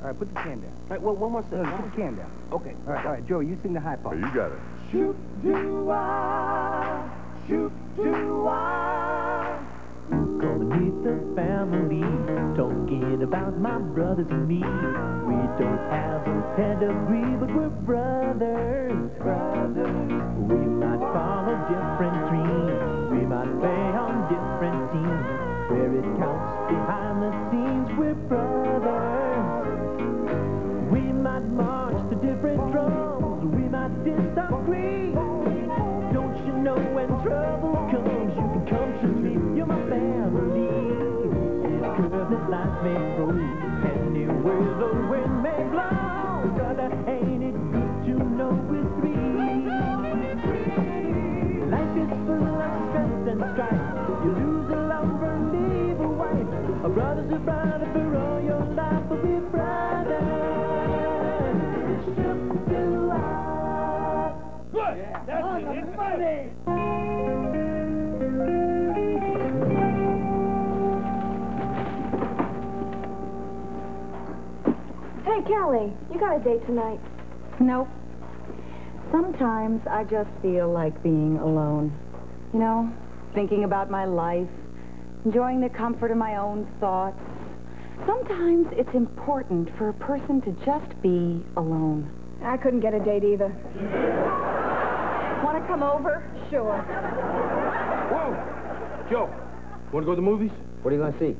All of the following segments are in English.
All right, put the can down. All right, well, one more No, put the can down. Okay. All right, all right, Joe, you sing the high Oh, part. you got it. Shoot, do I, ah. shoot, do I. Ah. Gonna meet the family, talking about my brothers and me. We don't have a pedigree, but we're brothers, brothers. We might follow different dreams, we might play on different teams. Where it counts behind the scenes, we're brothers. We might march to different drums, we might disagree. Don't you know when trouble comes, brother's a brother for all your life, but we're brothers. Shook to I. Good, that's it, it's funny. Hey, Kelly, you got a date tonight? Nope. Sometimes I just feel like being alone. You know, thinking about my life, enjoying the comfort of my own thoughts. Sometimes it's important for a person to just be alone. I couldn't get a date either. Want to come over? Sure. Whoa! Joe, want to go to the movies? What are you going to see?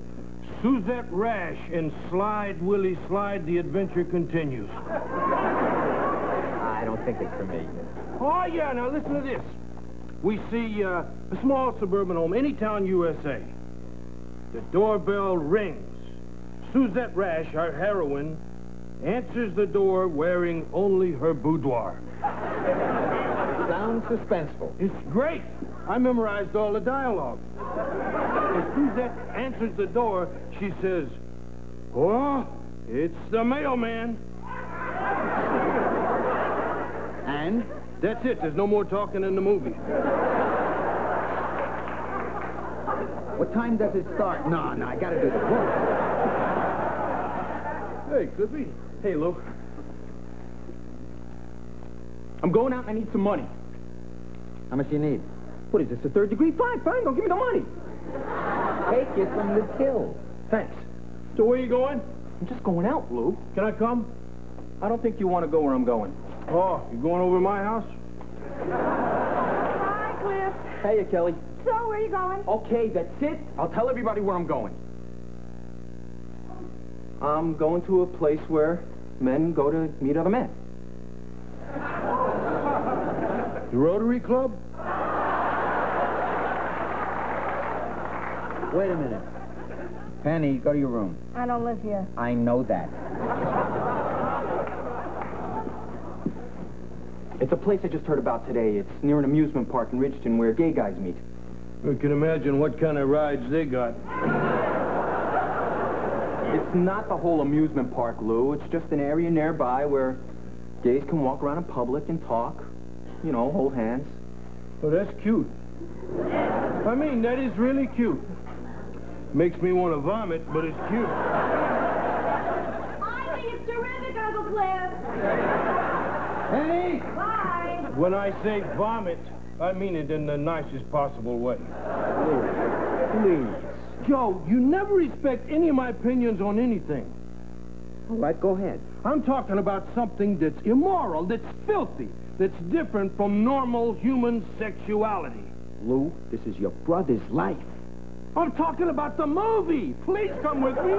Suzette Rash in Slide Willie Slide, The Adventure Continues. I don't think it's for me. Oh, yeah, now listen to this. We see uh, a small suburban home, Anytown, USA. The doorbell rings. Suzette Rash, our heroine, answers the door wearing only her boudoir. Sounds suspenseful. It's great. I memorized all the dialogue. As Suzette answers the door, she says, Oh, it's the mailman. And? That's it. There's no more talking in the movie. What time does it start? No, no, I got to do the book. Hey, Cliffy. Hey, Lou. I'm going out and I need some money. How much do you need? What is this, a third degree? Fine, fine, don't give me the money. Take it from the till. Thanks. So where are you going? I'm just going out, Lou. Can I come? I don't think you want to go where I'm going. Oh, you going over to my house? Hi, Cliff. Hey, Kelly. So, where are you going? Okay, that's it. I'll tell everybody where I'm going. I'm going to a place where men go to meet other men. The Rotary Club? Wait a minute. Penny, go to your room. I don't live here. I know that. It's a place I just heard about today. It's near an amusement park in Ridgeton where gay guys meet. You can imagine what kind of rides they got. It's not the whole amusement park, Lou. It's just an area nearby where gays can walk around in public and talk. You know, hold hands. Oh, that's cute. I mean, that is really cute. Makes me want to vomit, but it's cute. I think it's terrific, Uncle Cliff. Penny! Bye. When I say vomit, I mean it in the nicest possible way. Lou. Please. Joe, you never respect any of my opinions on anything. All right, go ahead. I'm talking about something that's immoral, that's filthy, that's different from normal human sexuality. Lou, this is your brother's life. I'm talking about the movie. Please come with me.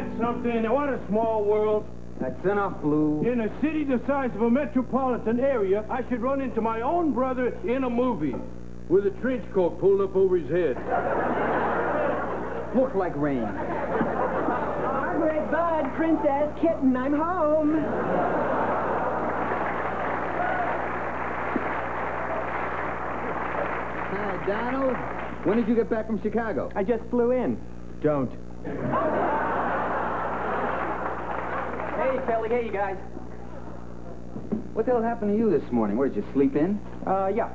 That something? What a small world. That's enough, Lou. In a city the size of a metropolitan area, I should run into my own brother in a movie with a trench coat pulled up over his head. Look like rain. Margaret, Bud, Princess, Kitten, I'm home. Hi, Donald. When did you get back from Chicago? I just flew in. Don't. Hey, Kelly. Hey, you guys. What the hell happened to you this morning? Where, did you sleep in? Uh, yeah.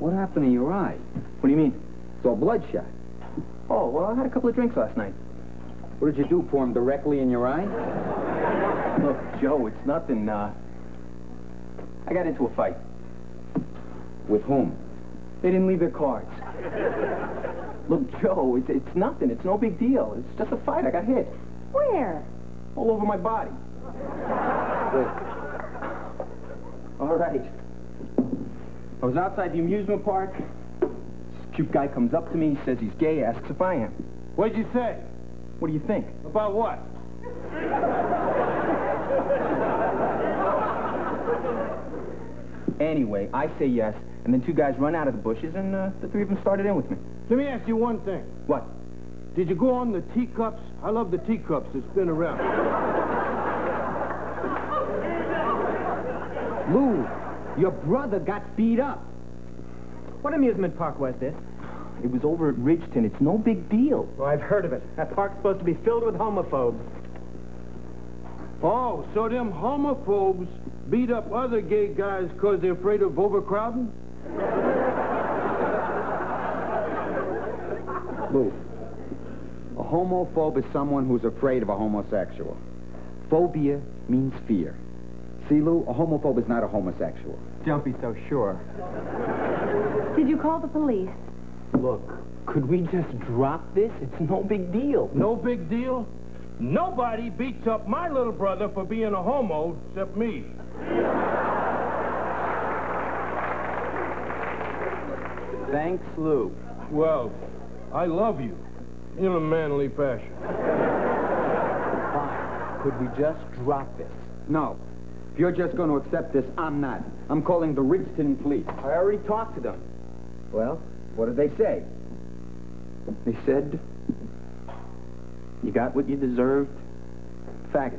What happened to your eye? What do you mean? It's all bloodshot. Oh, well, I had a couple of drinks last night. What did you do? Pour 'em directly in your eye? Look, Joe, it's nothing, uh... I got into a fight. With whom? They didn't leave their cards. Look, Joe, it's, it's nothing. It's no big deal. It's just a fight. I got hit. Where? All over my body. All right. I was outside the amusement park. This cute guy comes up to me, says he's gay, asks if I am. What'd you say? What do you think? About what? Anyway, I say yes, and then two guys run out of the bushes, and uh, the three of them started in with me. Let me ask you one thing. What? Did you go on the teacups? I love the teacups that spin around. Lou, your brother got beat up. What amusement park was this? It was over at Ridgeton. It's no big deal. Oh, I've heard of it. That park's supposed to be filled with homophobes. Oh, so them homophobes beat up other gay guys because they're afraid of overcrowding? Lou, a homophobe is someone who's afraid of a homosexual. Phobia means fear. See, Lou, a homophobe is not a homosexual. Don't be so sure. Did you call the police? Look, could we just drop this? It's no big deal. No big deal. Nobody beats up my little brother for being a homo except me. Thanks, Lou. Well, I love you in a manly fashion. Fine. Could we just drop this? No. If you're just going to accept this, I'm not. I'm calling the Ridgeton police. I already talked to them. Well, what did they say? They said, you got what you deserved. Faggot.